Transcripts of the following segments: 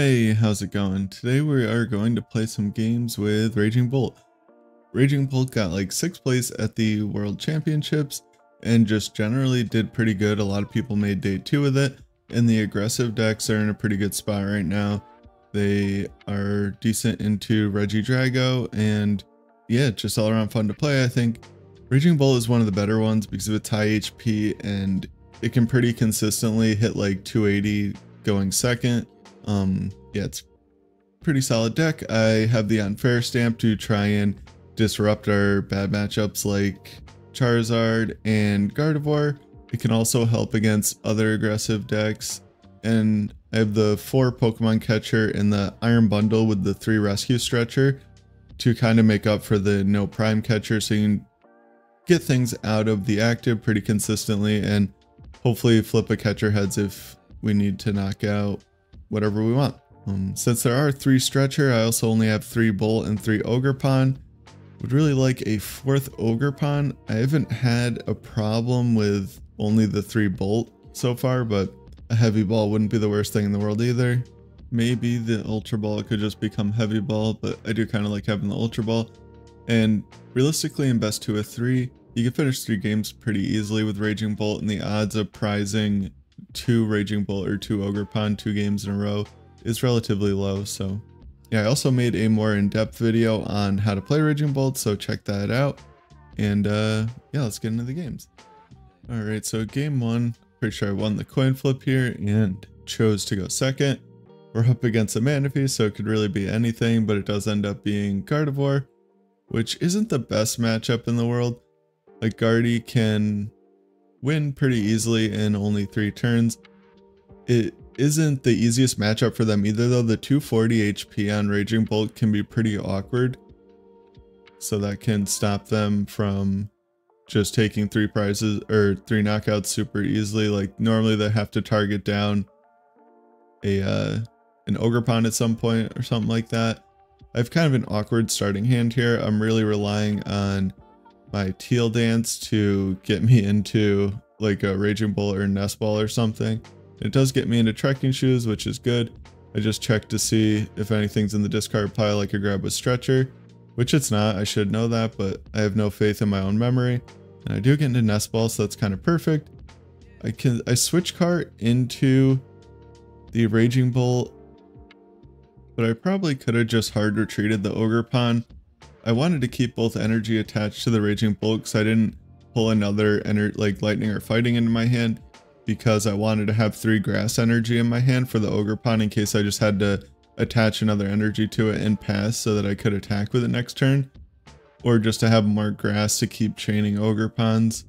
Hey, how's it going? Today we are going to play some games with Raging Bolt. Raging Bolt got like 6th place at the World Championships and just generally did pretty good. A lot of people made day 2 with it and the aggressive decks are in a pretty good spot right now. They are decent into Regidrago and yeah, just all around fun to play I think. Raging Bolt is one of the better ones because of its high HP and it can pretty consistently hit like 280 going second um, yeah, it's pretty solid deck. I have the unfair stamp to try and disrupt our bad matchups like Charizard and Gardevoir. It can also help against other aggressive decks. And I have the four Pokemon catcher and the Iron Bundle with the three rescue stretcher to kind of make up for the no prime catcher so you can get things out of the active pretty consistently and hopefully flip a catcher heads if we need to knock out whatever we want. Um, since there are three stretcher, I also only have three bolt and three Ogerpon. Would really like a fourth Ogerpon. I haven't had a problem with only the three bolt so far, but a heavy ball wouldn't be the worst thing in the world either. Maybe the ultra ball could just become heavy ball, but I do kind of like having the ultra ball. And realistically in best two of three, you can finish three games pretty easily with Raging Bolt and the odds of prizing two Raging Bolt or two Ogerpon two games in a row is relatively low. So yeah, I also made a more in-depth video on how to play Raging Bolt, so check that out. And uh, yeah, let's get into the games. All right, so game one, pretty sure I won the coin flip here and chose to go second. We're up against a Manaphy, so it could really be anything, but it does end up being Gardevoir, which isn't the best matchup in the world. Like Guardy can win pretty easily in only three turns. It isn't the easiest matchup for them either though. The 240 HP on Raging Bolt can be pretty awkward. So that can stop them from just taking three prizes or three knockouts super easily. Like normally they have to target down a uh, an Ogerpon at some point or something like that. I have kind of an awkward starting hand here. I'm really relying on my teal dance to get me into like a Raging Bolt or nest ball or something. It does get me into trekking shoes, which is good. I just checked to see if anything's in the discard pile I could grab a stretcher, which it's not. I should know that, but I have no faith in my own memory. And I do get into nest ball, so that's kind of perfect. I can I switch cart into the Raging Bolt, but I probably could have just hard retreated the Ogerpon I wanted to keep both energy attached to the Raging Bolt because I didn't pull another like lightning or fighting into my hand because I wanted to have three grass energy in my hand for the Ogerpon in case I just had to attach another energy to it and pass so that I could attack with it next turn. Or just to have more grass to keep chaining Ogerpons.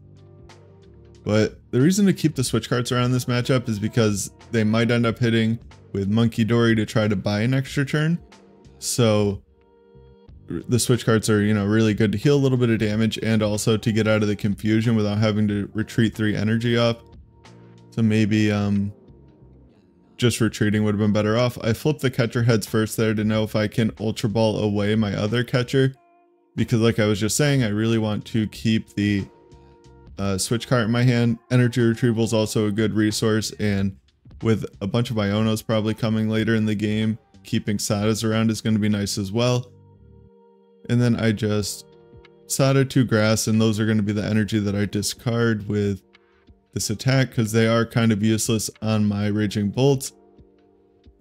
But the reason to keep the switch cards around this matchup is because they might end up hitting with Munkidori to try to buy an extra turn. So the switch cards are, you know, really good to heal a little bit of damage and also to get out of the confusion without having to retreat three energy up. So maybe um, just retreating would have been better off. I flipped the catcher heads first there to know if I can Ultra Ball away my other catcher. Because like I was just saying, I really want to keep the uh, switch cart in my hand. Energy retrieval is also a good resource and with a bunch of Ionos probably coming later in the game, keeping Sadas around is going to be nice as well. And then I just Sada 2 grass, and those are going to be the energy that I discard with this attack because they are kind of useless on my Raging Bolts.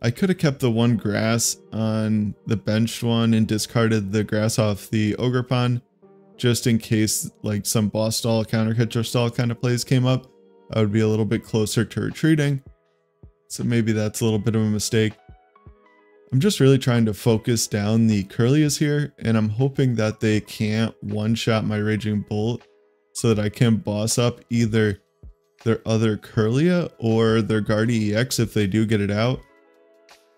I could have kept the one grass on the benched one and discarded the grass off the Ogerpon just in case like some boss stall, counter catcher stall kind of plays came up. I would be a little bit closer to retreating. So maybe that's a little bit of a mistake. I'm just really trying to focus down the Kirlias here, and I'm hoping that they can't one-shot my Raging Bolt so that I can boss up either their other Kirlia or their Guardy EX if they do get it out.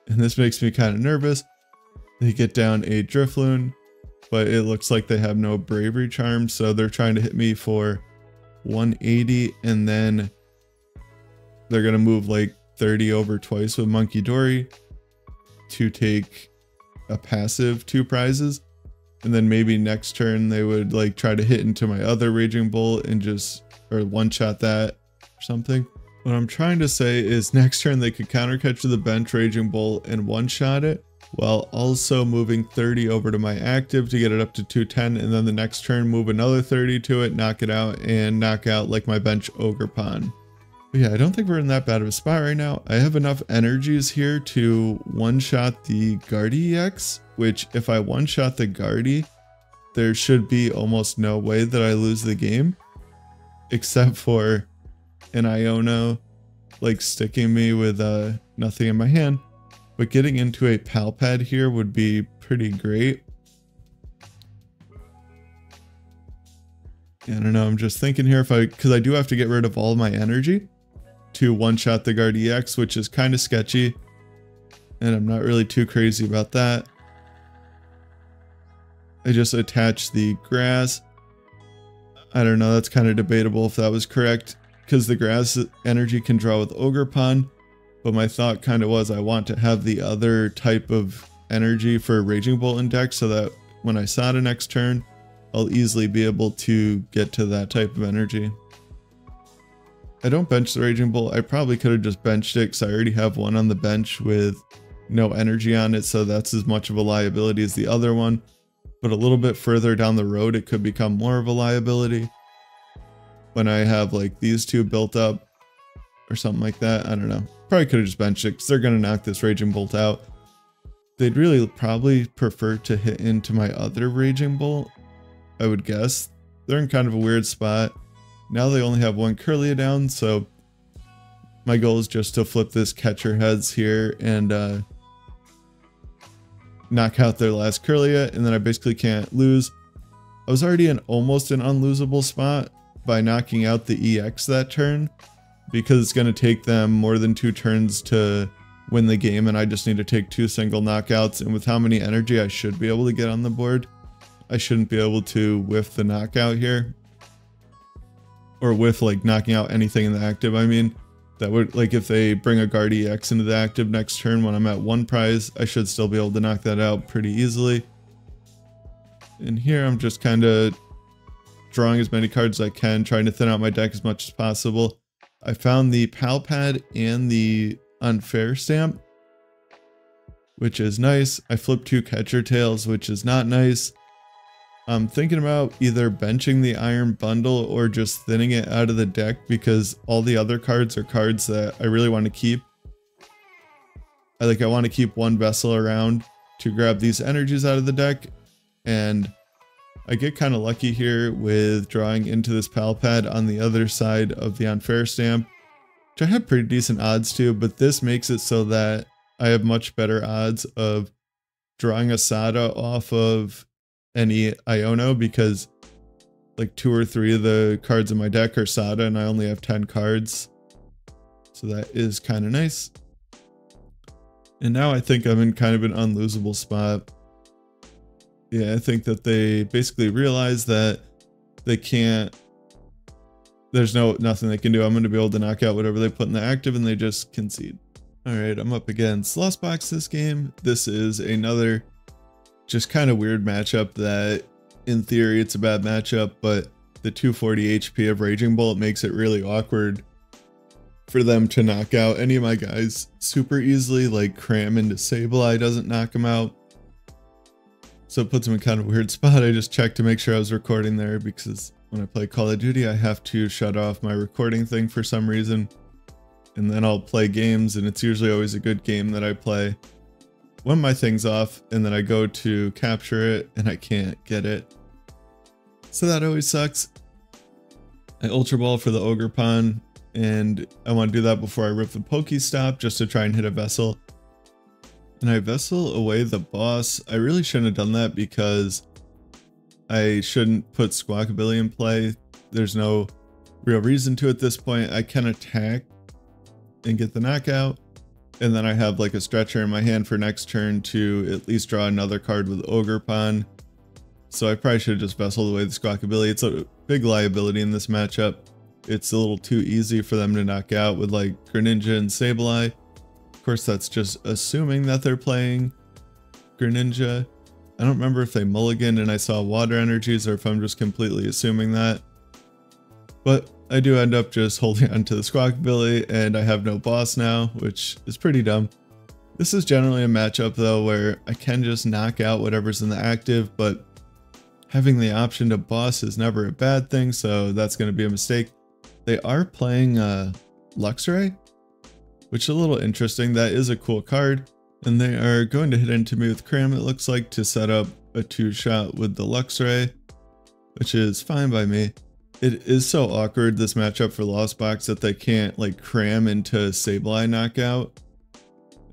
And this makes me kind of nervous. They get down a Drifloon, but it looks like they have no Bravery Charm, so they're trying to hit me for 180, and then they're going to move like 30 over twice with Munkidori to take a passive two prizes. And then maybe next turn they would like try to hit into my other Raging Bolt and just, or one shot that or something. What I'm trying to say is next turn they could counter catch the bench Raging Bolt and one-shot it, while also moving 30 over to my active to get it up to 210 and then the next turn move another 30 to it, knock it out, and knock out like my bench Ogerpon. But yeah, I don't think we're in that bad of a spot right now. I have enough energies here to one-shot the Guardy EX, which if I one-shot the Guardy, there should be almost no way that I lose the game, except for an Iono like sticking me with uh, nothing in my hand. But getting into a Palpad here would be pretty great. I don't know, I'm just thinking here if I, because I do have to get rid of all my energy one-shot the Guard EX, which is kind of sketchy. And I'm not really too crazy about that. I just attached the grass. I don't know, that's kind of debatable if that was correct because the grass energy can draw with Ogerpon. But my thought kind of was I want to have the other type of energy for Raging Bolt index so that when I saw the next turn, I'll easily be able to get to that type of energy. I don't bench the Raging Bolt. I probably could have just benched it because I already have one on the bench with no energy on it, so that's as much of a liability as the other one. But a little bit further down the road, it could become more of a liability. When I have like these two built up or something like that, I don't know. Probably could have just benched it because they're going to knock this Raging Bolt out. They'd really probably prefer to hit into my other Raging Bolt, I would guess. They're in kind of a weird spot. Now they only have one Kirlia down, so my goal is just to flip this catcher heads here and uh, knock out their last Kirlia, and then I basically can't lose. I was already in almost an unlosable spot by knocking out the EX that turn, because it's going to take them more than two turns to win the game, and I just need to take two single knockouts, and with how many energy I should be able to get on the board, I shouldn't be able to whiff the knockout here or with like knocking out anything in the active. I mean, that would like if they bring a guard EX into the active next turn when I'm at one prize, I should still be able to knock that out pretty easily. And here I'm just kind of drawing as many cards as I can, trying to thin out my deck as much as possible. I found the Pal Pad and the Unfair Stamp, which is nice. I flipped two Catcher Tails, which is not nice. I'm thinking about either benching the Iron Bundle or just thinning it out of the deck because all the other cards are cards that I really want to keep. I like I want to keep one vessel around to grab these energies out of the deck and I get kind of lucky here with drawing into this pal pad on the other side of the unfair stamp, which I have pretty decent odds to, but this makes it so that I have much better odds of drawing a Sada off of any Iono because like two or three of the cards in my deck are Sada and I only have 10 cards. So that is kind of nice. And now I think I'm in kind of an unlosable spot. Yeah, I think that they basically realize that they can't there's no nothing they can do. I'm going to be able to knock out whatever they put in the active and they just concede. All right, I'm up against Lost Box this game. This is another just kind of weird matchup that in theory it's a bad matchup, but the 240 HP of Raging Bolt makes it really awkward for them to knock out any of my guys super easily, like Cram into Sableye doesn't knock him out. So it puts him in kind of weird spot. I just checked to make sure I was recording there because when I play Call of Duty, I have to shut off my recording thing for some reason. And then I'll play games and it's usually always a good game that I play one of my things off and then I go to capture it and I can't get it. So that always sucks. I Ultra Ball for the Ogerpon and I want to do that before I rip the Pokestop just to try and hit a Vessel. And I Vessel away the boss. I really shouldn't have done that because I shouldn't put Squawkabilly in play. There's no real reason to at this point. I can attack and get the knockout and then I have like a stretcher in my hand for next turn to at least draw another card with Ogerpon. So I probably should have just vesseled away the Squawkabilly. It's a big liability in this matchup. It's a little too easy for them to knock out with like Greninja and Sableye. Of course, that's just assuming that they're playing Greninja. I don't remember if they mulliganed and I saw water energies or if I'm just completely assuming that. But I do end up just holding onto the Squawkabilly and I have no boss now, which is pretty dumb. This is generally a matchup though where I can just knock out whatever's in the active, but having the option to boss is never a bad thing, so that's going to be a mistake. They are playing uh, Luxray, which is a little interesting. That is a cool card. And they are going to hit into me with Cram, it looks like, to set up a two-shot with the Luxray, which is fine by me. It is so awkward, this matchup for Lost Box, that they can't like cram into Sableye knockout.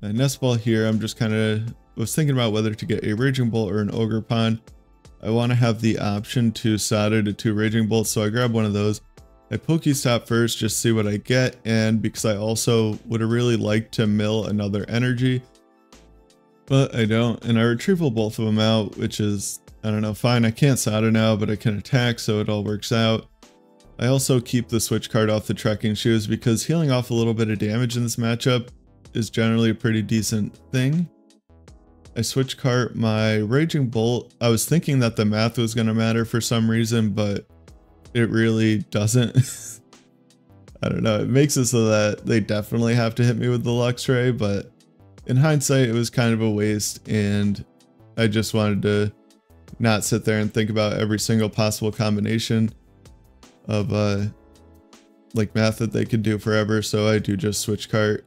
And Nest Ball here, I'm just kind of was thinking about whether to get a Raging Bolt or an Ogerpon. I want to have the option to solder to two Raging Bolts, so I grab one of those. I Pokestop first, just see what I get, and because I also would have really liked to mill another energy, but I don't, and I retrieval both of them out, which is, I don't know, fine, I can't solder now, but I can attack, so it all works out. I also keep the switch cart off the trekking shoes because healing off a little bit of damage in this matchup is generally a pretty decent thing. I switch cart my Raging Bolt. I was thinking that the math was going to matter for some reason, but it really doesn't. I don't know. It makes it so that they definitely have to hit me with the Luxray, but in hindsight, it was kind of a waste, and I just wanted to not sit there and think about every single possible combination of uh, like math that they could do forever. So I do just switch cart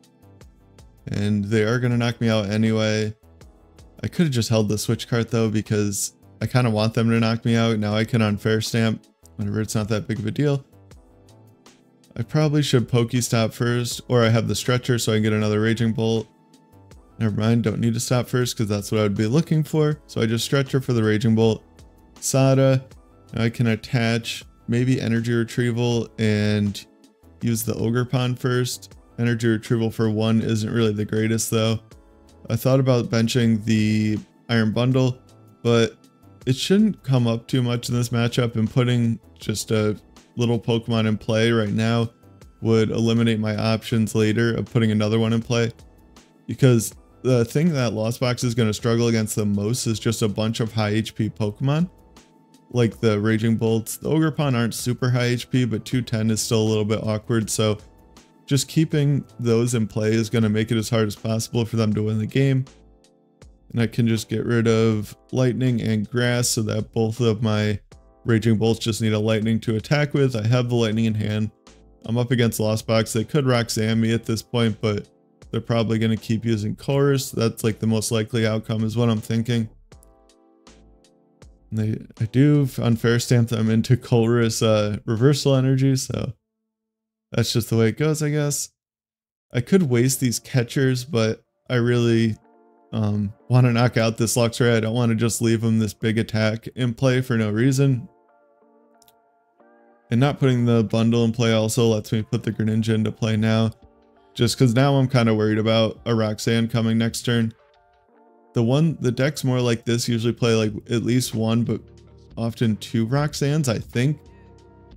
and they are going to knock me out anyway. I could have just held the switch cart though because I kind of want them to knock me out. Now I can unfair stamp whenever it's not that big of a deal. I probably should Pokestop first or I have the stretcher so I can get another Raging Bolt. Never mind, don't need to stop first because that's what I would be looking for. So I just stretcher for the Raging Bolt. Sada, now I can attach maybe Energy Retrieval and use the Ogerpon first. Energy retrieval for one isn't really the greatest though. I thought about benching the Iron Bundle, but it shouldn't come up too much in this matchup and putting just a little Pokemon in play right now would eliminate my options later of putting another one in play. Because the thing that Lost Box is going to struggle against the most is just a bunch of high HP Pokemon. Like the Raging Bolts. The Ogerpon aren't super high HP, but 210 is still a little bit awkward, so just keeping those in play is going to make it as hard as possible for them to win the game. And I can just get rid of lightning and grass so that both of my raging bolts just need a lightning to attack with. I have the lightning in hand. I'm up against Lost Box. They could Roxanne me at this point, but they're probably going to keep using Colress. That's like the most likely outcome is what I'm thinking. They, I do unfair stamp them into Colress uh, reversal energy, so that's just the way it goes, I guess. I could waste these catchers, but I really um, want to knock out this Luxray. I don't want to just leave him this big attack in play for no reason. And not putting the bundle in play also lets me put the Greninja into play now. Just because now I'm kind of worried about a Roxanne coming next turn. The one, the decks more like this usually play like at least one, but often two Roxannes, I think.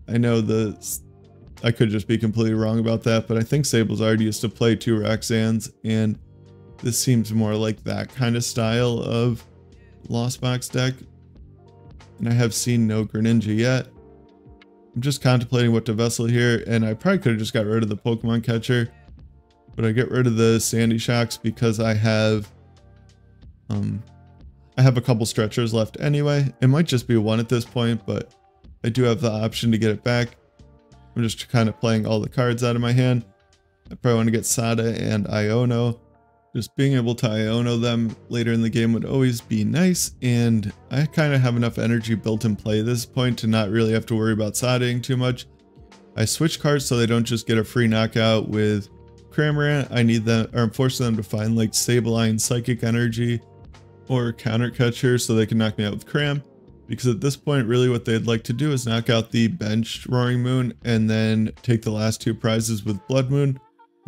I know the I could just be completely wrong about that, but I think Sablezard used to play two Roxannes, and this seems more like that kind of style of Lost Box deck. And I have seen no Greninja yet. I'm just contemplating what to vessel here, and I probably could have just got rid of the Pokemon catcher, but I get rid of the Sandy Shocks because I have, um, I have a couple stretchers left anyway. It might just be one at this point, but I do have the option to get it back. I'm just kind of playing all the cards out of my hand. I probably want to get Sada and Iono. Just being able to Iono them later in the game would always be nice, and I kind of have enough energy built in play at this point to not really have to worry about Sadaing too much. I switch cards so they don't just get a free knockout with Cramorant. I need them, or I'm forcing them to find like Sableye Psychic Energy or Counter Catcher so they can knock me out with Cram because at this point really what they'd like to do is knock out the benched Roaring Moon and then take the last two prizes with Blood Moon.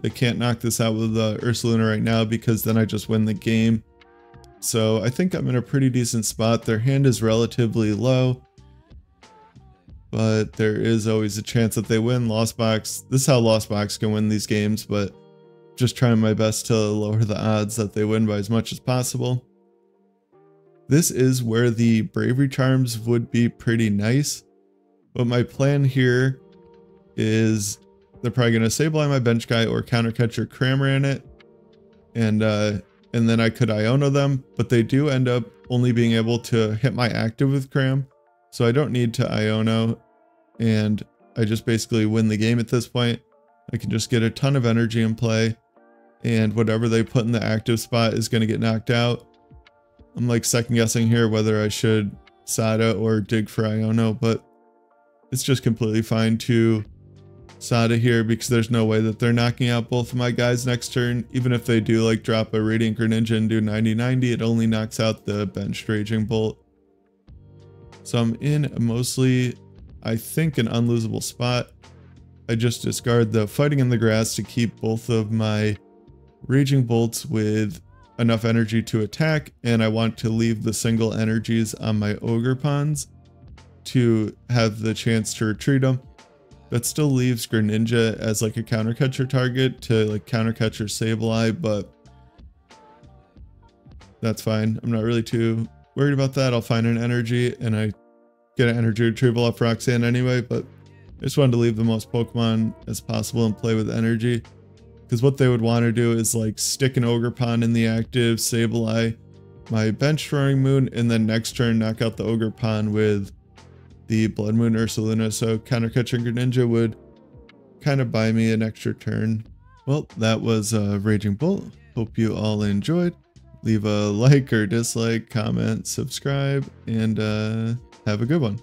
They can't knock this out with uh, Ursaluna right now because then I just win the game. So I think I'm in a pretty decent spot. Their hand is relatively low, but there is always a chance that they win. Lost Box, this is how Lost Box can win these games, but just trying my best to lower the odds that they win by as much as possible. This is where the bravery charms would be pretty nice. But my plan here is they're probably going to Sableye my bench guy or counter catcher Cramorant. It. And, uh, and then I could Iono them, but they do end up only being able to hit my active with Cram. So I don't need to Iono and I just basically win the game at this point. I can just get a ton of energy in play and whatever they put in the active spot is going to get knocked out. I'm like second guessing here whether I should Sada or dig for Iono, but it's just completely fine to Sada here because there's no way that they're knocking out both of my guys next turn. Even if they do like drop a Radiant Greninja and do 90-90, it only knocks out the benched Raging Bolt. So I'm in mostly, I think, an unlosable spot. I just discard the Fighting in the Grass to keep both of my Raging Bolts with enough energy to attack, and I want to leave the single energies on my Ogerpons to have the chance to retreat them. That still leaves Greninja as like a counter catcher target to like counter catcher Sableye, but that's fine. I'm not really too worried about that. I'll find an energy and I get an energy retrieval off Roxanne anyway, but I just wanted to leave the most Pokemon as possible and play with energy. Because what they would want to do is like stick an Ogerpon in the active, Sableye, my bench Roaring Moon, and then next turn knock out the Ogerpon with the Blood Moon Ursaluna. So counter catching Greninja would kind of buy me an extra turn. Well, that was uh, Raging Bolt. Hope you all enjoyed. Leave a like or dislike, comment, subscribe, and uh, have a good one.